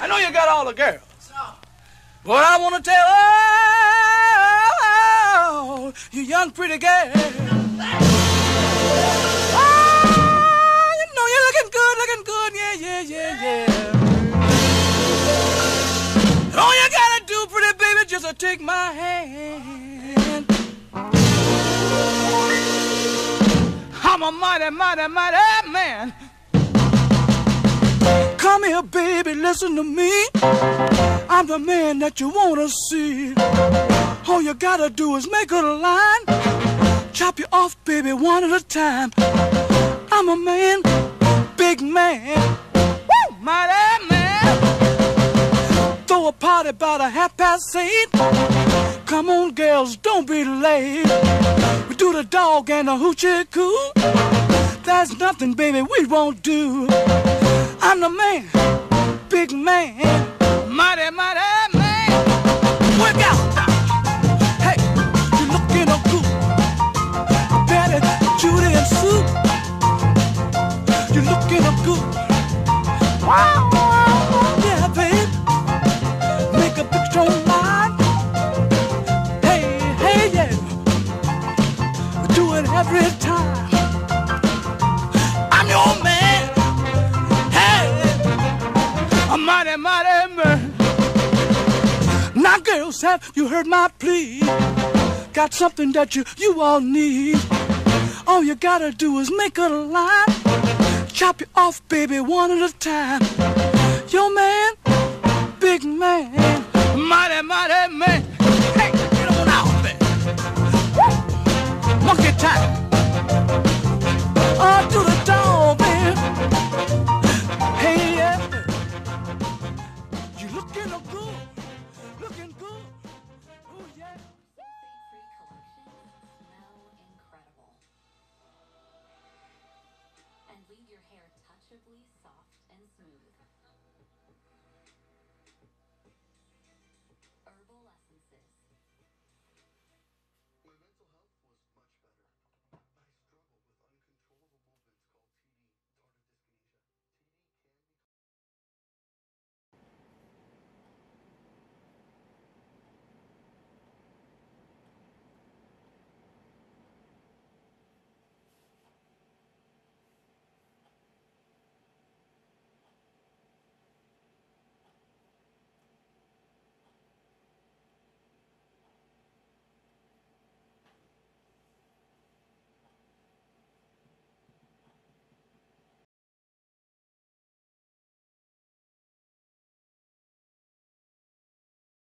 I know you got all the girls. But I want to tell all you young pretty girls. Oh, you know you're looking good, looking good. Yeah, yeah, yeah, yeah. All you gotta do, pretty baby, just take my hand. Mighty, mighty, mighty man. Come here, baby, listen to me. I'm the man that you wanna see. All you gotta do is make a line. Chop you off, baby, one at a time. I'm a man, big man. Woo, mighty man. Throw a party about a half past eight. Come on, girls, don't be late. We do the dog and the hoochie coo. There's nothing, baby, we won't do. I'm the man, big man, mighty, mighty man. Work out. Hey, you're looking up good. Betty, Judy, and Sue. You're looking up good. Wow, every time. I'm your man. Hey, a mighty, mighty man. Now, girls, have you heard my plea? Got something that you you all need. All you gotta do is make a line. Chop you off, baby, one at a time. Your man, big man, leave your hair touchably soft and smooth.